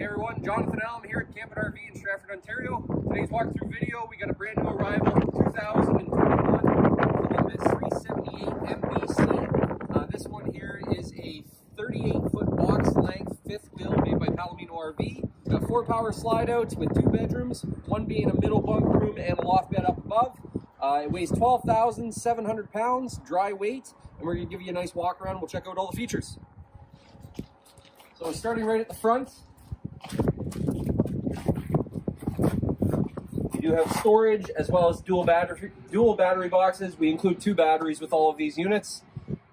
Hey everyone, Jonathan Allen here at Camp RV in Stratford, Ontario. Today's walkthrough video, we got a brand new arrival, 2021 Columbus 378 MBC. Uh, this one here is a 38 foot box length, fifth wheel made by Palomino RV. Got four power slide outs with two bedrooms, one being a middle bunk room and a loft bed up above. Uh, it weighs 12,700 pounds, dry weight, and we're gonna give you a nice walk around. We'll check out all the features. So starting right at the front, you do have storage as well as dual battery dual battery boxes. We include two batteries with all of these units.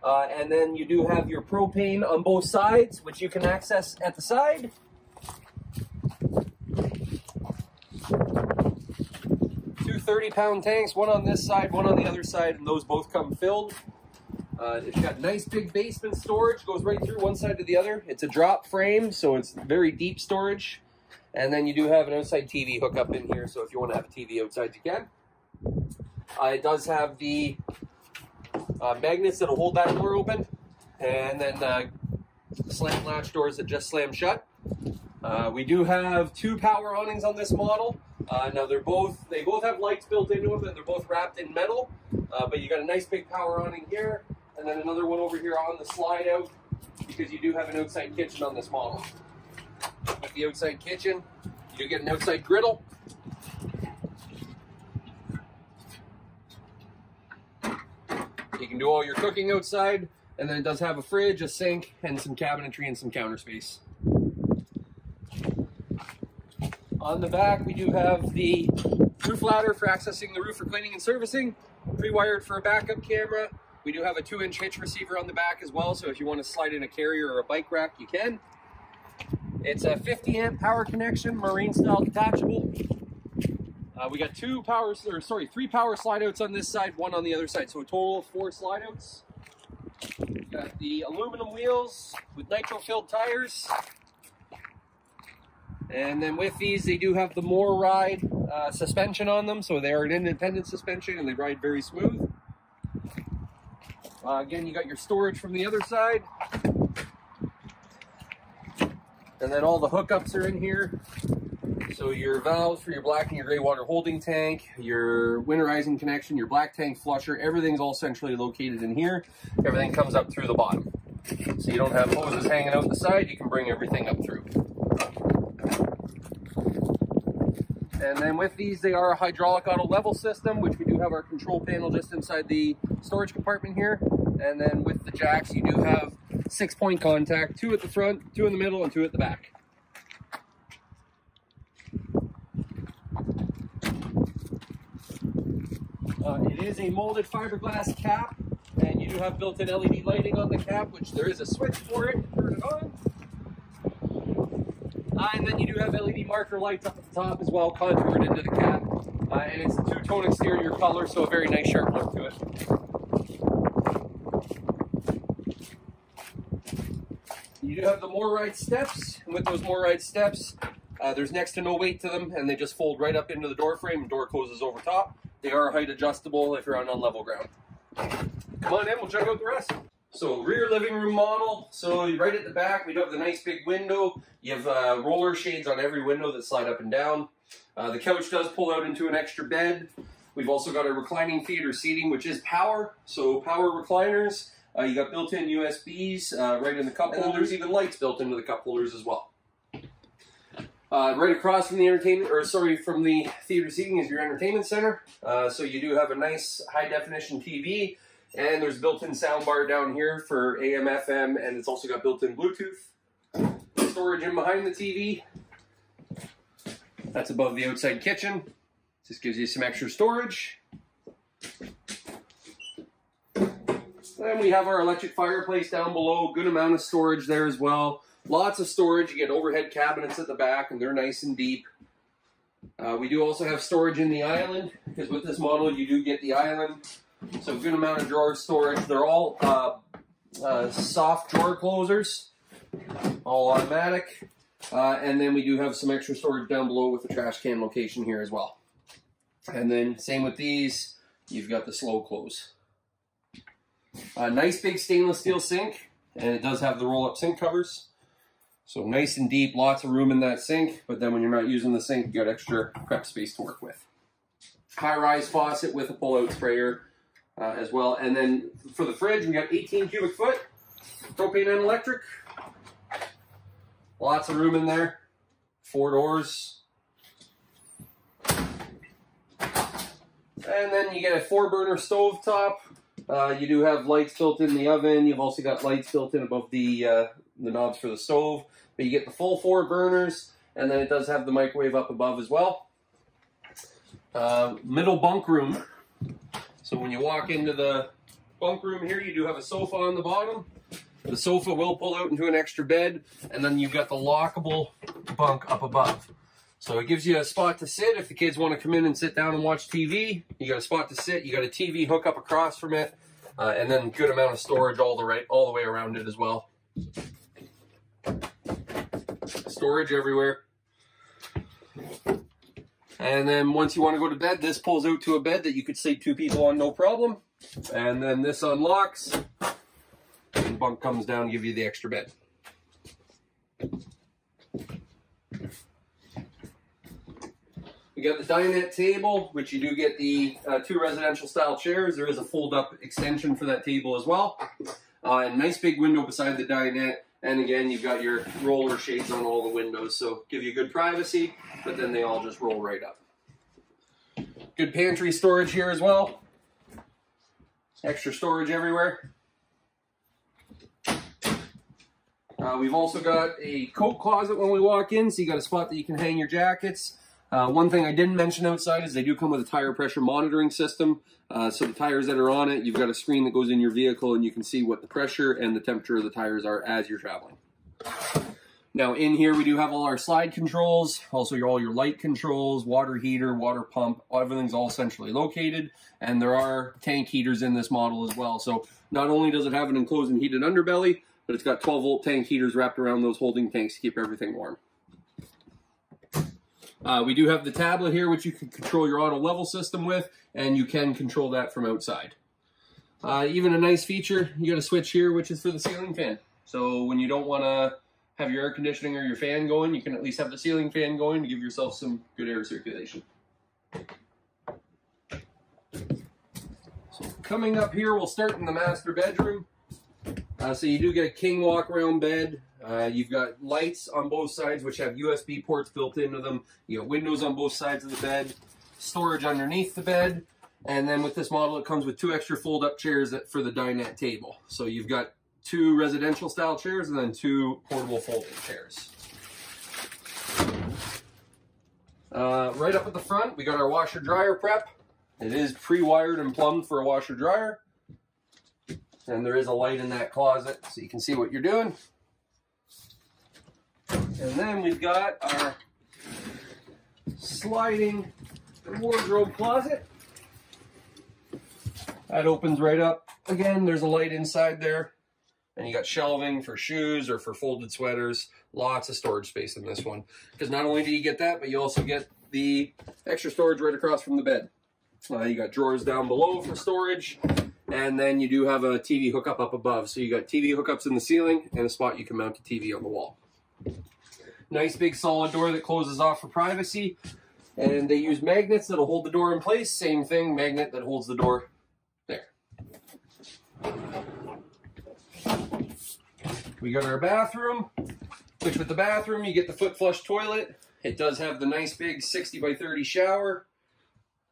Uh, and then you do have your propane on both sides, which you can access at the side. Two 30 pound tanks, one on this side, one on the other side, and those both come filled. Uh, it's got nice big basement storage, goes right through one side to the other. It's a drop frame, so it's very deep storage. And then you do have an outside TV hookup in here, so if you want to have a TV outside, you can. Uh, it does have the uh, magnets that'll hold that door open, and then uh, slam latch doors that just slam shut. Uh, we do have two power awnings on this model. Uh, now they're both they both have lights built into them, and they're both wrapped in metal. But you got a nice big power awning here, and then another one over here on the slide out because you do have an outside kitchen on this model. With the outside kitchen, you get an outside griddle. You can do all your cooking outside, and then it does have a fridge, a sink, and some cabinetry and some counter space. On the back, we do have the roof ladder for accessing the roof for cleaning and servicing, pre-wired for a backup camera. We do have a two inch hitch receiver on the back as well, so if you want to slide in a carrier or a bike rack, you can. It's a 50 amp power connection, marine style detachable. Uh, we got two power, or sorry, three power slide outs on this side, one on the other side, so a total of four slide outs. Got the aluminum wheels with nitro filled tires. And then with these, they do have the MORryde uh, suspension on them, so they are an independent suspension and they ride very smooth. Uh, again, you got your storage from the other side. And then all the hookups are in here. So your valves for your black and your gray water holding tank, your winterizing connection, your black tank flusher, everything's all centrally located in here. Everything comes up through the bottom. So you don't have hoses hanging out the side, you can bring everything up through. And then with these, they are a hydraulic auto level system, which we do have our control panel just inside the storage compartment here. And then with the jacks, you do have six point contact, two at the front, two in the middle, and two at the back. Uh, it is a molded fiberglass cap, and you do have built-in LED lighting on the cap, which there is a switch for it. Turn it on. Uh, and then you do have LED marker lights up at the top as well, contoured into the cap. Uh, and it's a two-tone exterior color, so a very nice sharp look to it. You have the MORryde steps, and with those MORryde steps, uh, there's next to no weight to them, and they just fold right up into the door frame, and door closes over top. They are height adjustable if you're on unlevel ground. Come on in, we'll check out the rest. So rear living room model. So right at the back, we do have the nice big window. You have uh, roller shades on every window that slide up and down. Uh, the couch does pull out into an extra bed. We've also got a reclining theater seating, which is power. So power recliners. Uh, you got built-in USBs uh, right in the cup holders. There's even lights built into the cup holders as well. Uh, right across from the entertainment, or sorry, from the theater seating is your entertainment center. Uh, so you do have a nice high definition TV, and there's built-in soundbar down here for AM, FM, and it's also got built-in Bluetooth. Storage in behind the TV. That's above the outside kitchen. Just gives you some extra storage. And we have our electric fireplace down below. Good amount of storage there as well. Lots of storage. You get overhead cabinets at the back, and they're nice and deep. Uh, we do also have storage in the island, because with this model, you do get the island. So good amount of drawer storage. They're all uh, uh, soft drawer closers, all automatic. Uh, and then we do have some extra storage down below with the trash can location here as well. And then same with these, you've got the slow close. A nice big stainless steel sink, and it does have the roll-up sink covers. So nice and deep, lots of room in that sink, but then when you're not using the sink, you got extra prep space to work with. High-rise faucet with a pull-out sprayer uh, as well. And then for the fridge, we got 18 cubic foot, propane and electric. Lots of room in there, four doors. And then you get a four burner stove top. Uh, you do have lights built in the oven. You've also got lights built in above the uh, the knobs for the stove. But you get the full four burners, and then it does have the microwave up above as well. Uh, middle bunk room. So when you walk into the bunk room here, you do have a sofa on the bottom. The sofa will pull out into an extra bed, and then you've got the lockable bunk up above. So it gives you a spot to sit if the kids want to come in and sit down and watch TV. You got a spot to sit. You got a TV hookup across from it, uh, and then good amount of storage all the right all the way around it as well. Storage everywhere. And then once you want to go to bed, this pulls out to a bed that you could sleep two people on no problem. And then this unlocks, and bunk comes down give you the extra bed. We got the dinette table, which you do get the uh, two residential style chairs. There is a fold up extension for that table as well. Uh, and nice big window beside the dinette. And again, you've got your roller shades on all the windows, so give you good privacy, but then they all just roll right up. Good pantry storage here as well. Extra storage everywhere. Uh, we've also got a coat closet when we walk in, so you got a spot that you can hang your jackets. Uh, one thing I didn't mention outside is they do come with a tire pressure monitoring system. Uh, so the tires that are on it, you've got a screen that goes in your vehicle and you can see what the pressure and the temperature of the tires are as you're traveling. Now in here we do have all our slide controls, also your, all your light controls, water heater, water pump, everything's all centrally located. And there are tank heaters in this model as well. So not only does it have an enclosed and heated underbelly, but it's got 12 volt tank heaters wrapped around those holding tanks to keep everything warm. Uh, we do have the tablet here, which you can control your auto level system with, and you can control that from outside. Uh, even a nice feature, you got a switch here, which is for the ceiling fan. So when you don't want to have your air conditioning or your fan going, you can at least have the ceiling fan going to give yourself some good air circulation. So coming up here, we'll start in the master bedroom. Uh, so you do get a king walk around bed. Uh, you've got lights on both sides, which have USB ports built into them. You got windows on both sides of the bed, storage underneath the bed, and then with this model, it comes with two extra fold-up chairs for the dinette table. So you've got two residential style chairs and then two portable folding chairs. Uh, right up at the front, we got our washer dryer prep. It is pre-wired and plumbed for a washer dryer. And there is a light in that closet so you can see what you're doing. And then we've got our sliding wardrobe closet. That opens right up. Again, there's a light inside there. And you got shelving for shoes or for folded sweaters. Lots of storage space in this one. Because not only do you get that, but you also get the extra storage right across from the bed. Uh, you got drawers down below for storage. And then you do have a TV hookup up above. So you got TV hookups in the ceiling and a spot you can mount a TV on the wall. Nice big solid door that closes off for privacy. And they use magnets that'll hold the door in place. Same thing, magnet that holds the door there. We got our bathroom, which with the bathroom, you get the foot flush toilet. It does have the nice big 60 by 30 shower.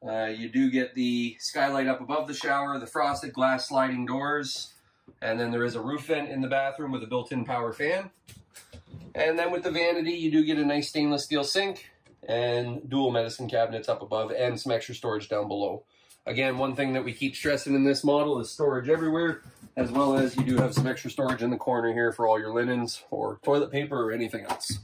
Uh, you do get the skylight up above the shower, the frosted glass sliding doors, and then there is a roof vent in the bathroom with a built-in power fan. And then with the vanity, you do get a nice stainless steel sink and dual medicine cabinets up above and some extra storage down below. Again, one thing that we keep stressing in this model is storage everywhere, as well as you do have some extra storage in the corner here for all your linens or toilet paper or anything else.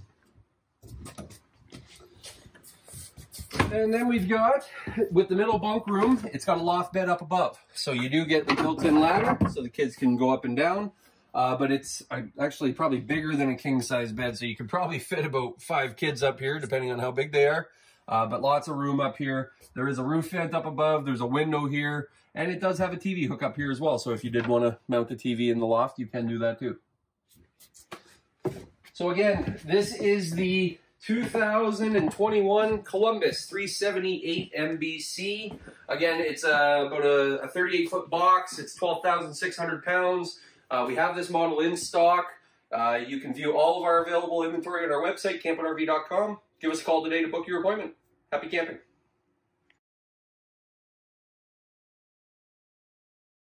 And then we've got, with the middle bunk room, it's got a loft bed up above. So you do get the built-in ladder so the kids can go up and down. Uh, but it's uh, actually probably bigger than a king size bed. So you could probably fit about five kids up here, depending on how big they are. Uh, but lots of room up here. There is a roof vent up above. There's a window here. And it does have a TV hookup here as well. So if you did want to mount the TV in the loft, you can do that too. So again, this is the 2021 Columbus 378 MBC. Again, it's uh, about a, a 38 foot box. It's 12,600 pounds. Uh, we have this model in stock. Uh, you can view all of our available inventory on our website, campoutrv.com. Give us a call today to book your appointment. Happy camping.